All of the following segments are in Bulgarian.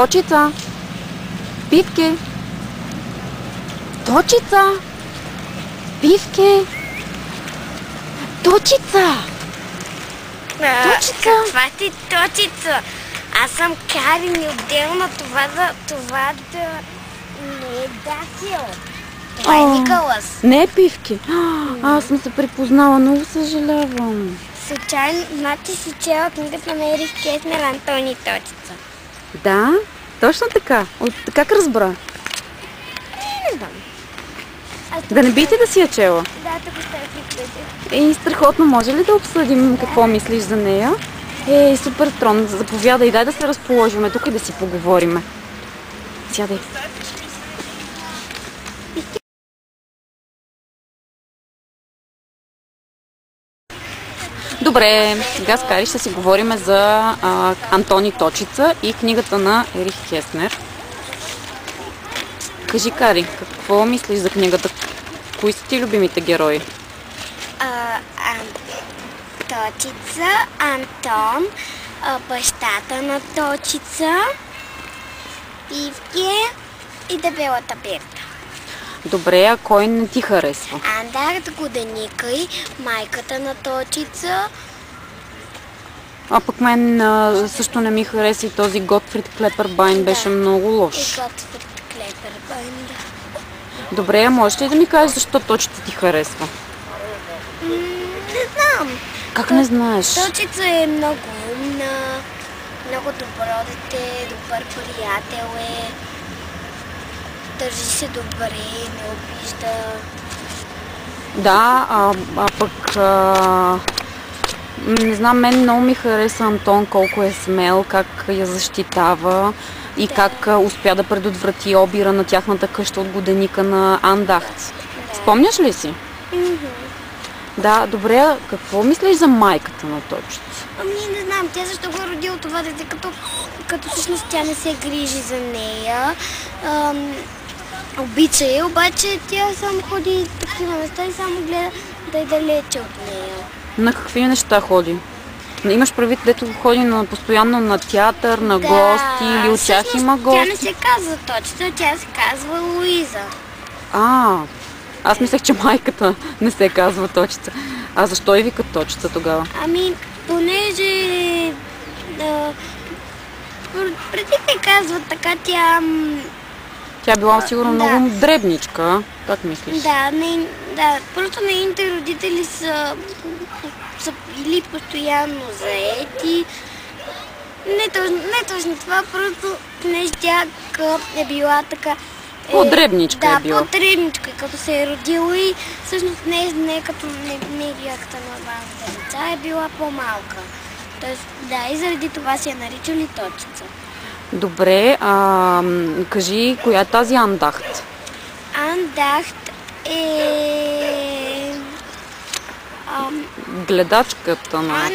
Точица! Пивке! Точица! Пивке! Точица! Точица? Каква ти точица? Аз съм Карин и отделно това да, това да не е Дасил. Това е. Николас. Не е пивке. А, Аз съм се припознала, много съжалявам. Случайно, значи си чела книгата на Ерих Кеснер Антони Точица. Да, точно така. От, как разбра? Не знам. Да не бите да си я чела. Да, тук ще преди. Ей, страхотно, може ли да обсъдим какво мислиш за нея? Ей, супер трон, заповядай, дай да се разположиме тук и да си поговориме. Сядай. Добре, сега с Кари ще си говорим за а, Антони Точица и книгата на Ерих Хеснер. Кажи, Кари, какво мислиш за книгата? Кои са ти любимите герои? А, а, Точица, Антон, а, бащата на Точица, Пивке и дебелата Берта. Добре, а кой не ти харесва? Андарт Годеникъй, майката на Точица, А пък мен а, също не ми хареса и този Готфрид Клепербайн беше много и лош. Готфрид Клепербайн. Добре, а можеш ли да ми кажеш защо точно ти харесва? М, Не знам. Как не знаеш? Точица е много умна, много добро дете, добър приятел е. Държи се добре, не обижда. Да, а, а пък а, не знам, мен много ми хареса Антон колко е смел, как я защитава и как а, успя да предотврати обира на тяхната къща от годеника на Андахт. Спомняш ли си? Да, добре, какво мислиш за майката на точица? Ами не знам, тя защо го е родила това дете, като, като всъщност тя не се грижи за нея. Ам, обича я, обаче тя само ходи такива места и само гледа да е далече от нея. На какви неща ходи? Имаш предвид, дето ходи на, постоянно на театър, на гости или от тях има Тя не гости? се казва точно, тя се казва Луиза. А, аз мислех, че майката не се казва точица. А защо и викат точица тогава? Ами, понеже да, пр- преди те казват така, тя... Тя била сигурно Да. много дребничка. Как мислиш? Да, не, да, просто нейните родители са, са били постоянно заети. Не точно, не точно това, просто понеже тя е била така... е- По-дребничка да, е била. по-дребничка, като се е родила и всъщност не, не като не, не е била като нормалните деца, е била по-малка. Тоест, да, и заради това си я наричали точица. Добре, а, кажи, коя е тази Андахт? Андахт е... Ам, Гледачката а, на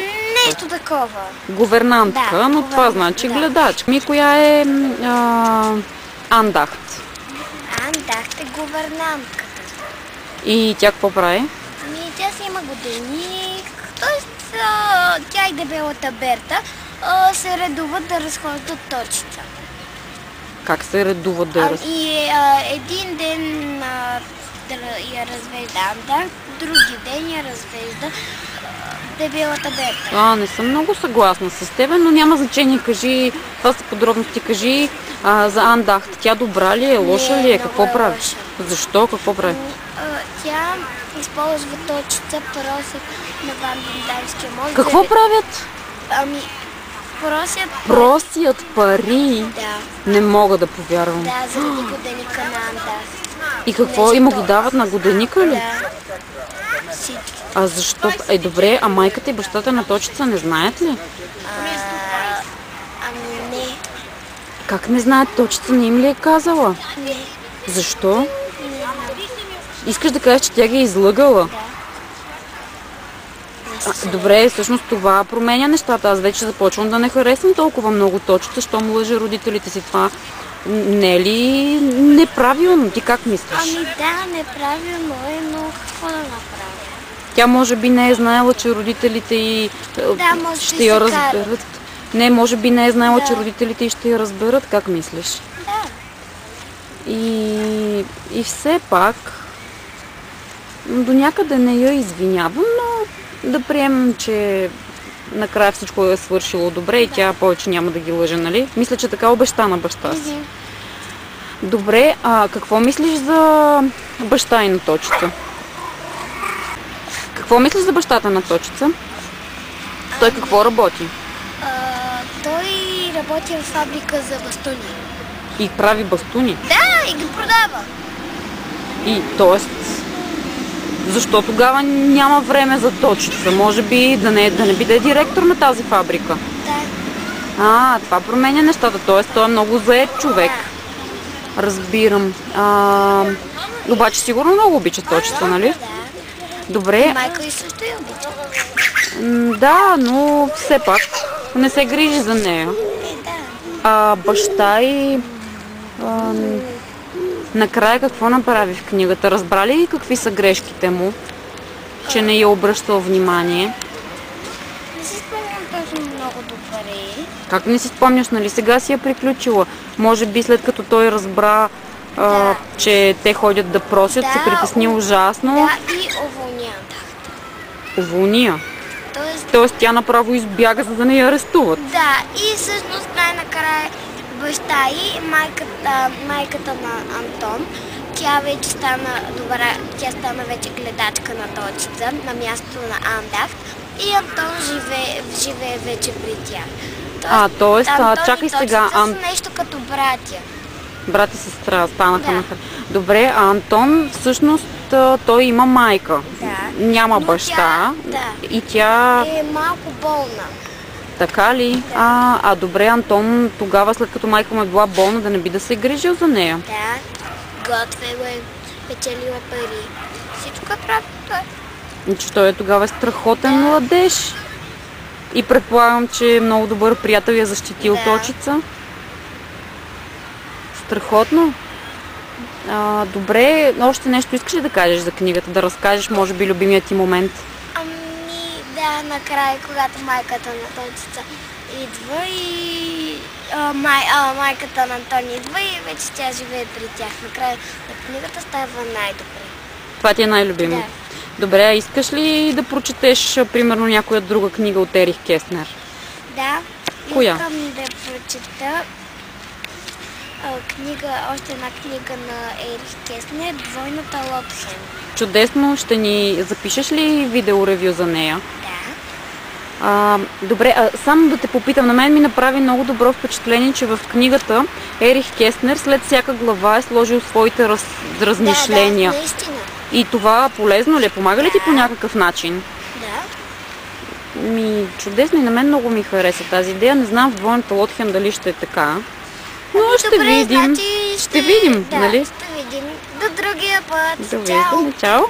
нещо такова. гувернантка, Да, но това значи да. гледачка. Ми коя е а, Андахт? Андахт е гувернантката. И тя какво прави? Ами, тя си има годеник, т.е. а, тя и дебелата Берта а, се редуват да разхождат точица. Как се редуват да я А, раз... и а, един ден а, я развежда Андахт, други ден я развежда дебелата Берта. А, не съм много съгласна с теб, но няма значение. Кажи, това са подробности. Кажи а, за Андахт. Тя добра ли е, лоша Не, ли е? Какво е прави? лоша. Защо? Какво прави? Тя използва точица, просят на Вандамския мост. Какво правят? Ами, просят... Просят пари. Да, Не мога да повярвам. да, заради годеника на Андас. И какво Не, им защо? ги дават на годеника ли? Да. Всички. А защо? Е, добре, а майката и бащата на точица не знаят ли? А, ами не, Как не знаят? Точица не им ли е казала? не, Защо? не. Искаш да кажеш, че тя ги е излъгала? А, добре, всъщност това променя нещата. Аз вече започвам да не харесвам толкова много точица, що му лъжа родителите си. Това не е ли неправилно? Ти как мислиш? Ами да, неправилно е, но какво да направя? Тя може би не е знаела, че родителите и е, Да, ще я разберат. карат. Не, може би не е знаела, Да. че родителите й ще я разберат, как мислиш? Да. И, и все пак, до някъде не я извинявам, но да приемем, че накрая всичко е свършило добре и тя повече няма да ги лъже, нали? Мисля, че така обеща на баща си. Добре, а какво мислиш за баща и на точица? Какво мислиш за бащата на точица? Той какво работи? А, той работи в фабрика за бастуни. И прави бастуни. Да, и ги продава. И т.е. защо тогава няма време за точица? Може би да не, да не би да е директор на тази фабрика. Да. А, това променя нещата. Т.е. той е много заед човек. Разбирам. А, обаче сигурно много обича точица, нали? Да. Добре, Майка и също я обича. да, но все пак не се грижи за нея. Е. А баща и а, накрая какво направи в книгата? Разбрали ли какви са грешките му? Че не я обръщал внимание. Не си спомням точно много добре. Как не си спомняш, нали сега си я приключила? Може би след като той разбра, а, Да. че те ходят да просят, се Да, притесни о- ужасно. Да, и уволня. Уволния. Тоест, Тоест тя направо избяга, за да не я арестуват. да, и всъщност най-накрая баща и майката, майката на Антон, тя вече стана добра, тя стана вече гледачка на точица на мястото на Андав и Антон живее, живее вече при тях. Тоест, а, Антон и чакай сега, Точица Ан- са нещо като братя. Брат и сестра станаха Да. на Добре, а Антон всъщност той има майка. Да. Няма Но баща. тя- да. И тя Е малко болна. Така ли? А, а добре, Антон тогава след като майка му е била болна, да не би да се е грижил за нея. Да, готвила е, печелила пари. Всичко е правил той. Че той е тогава страхотен младеж. И предполагам, че е много добър приятел и е защитил Да. точица. Страхотно. А, добре, още нещо искаш ли да кажеш за книгата? Да разкажеш, може би, любимият ти момент? Да, накрая, когато майката на Точица идва и а, май, а, майката на Антони идва и вече тя живее при тях. Накрая на книгата става най-добре. Това ти е най-любимо. Да. Добре, а искаш ли да прочетеш, примерно, някоя друга книга от Ерих Кеснер? Да, Коя? искам да прочета книга, още една книга на Ерих Кеснер, Двойната Лотхен. Чудесно, ще ни запишеш ли видеоревю за нея? А, добре, а, само да те попитам, на мен ми направи много добро впечатление, че в книгата Ерих Кеснер след всяка глава е сложил своите раз, размишления. Да, да, наистина. И това полезно ли е? Помага ли ти Да. по някакъв начин? Да. Ми, чудесно и на мен много ми хареса тази идея. Не знам в двойната Лотхем дали ще е така. Но ще Добре, видим. Значи Ще видим, да, нали? Ще видим. До другия път. Чао. Довиждане. Чао!